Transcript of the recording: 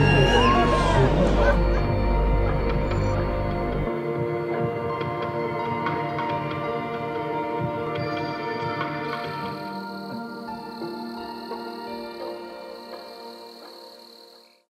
やった!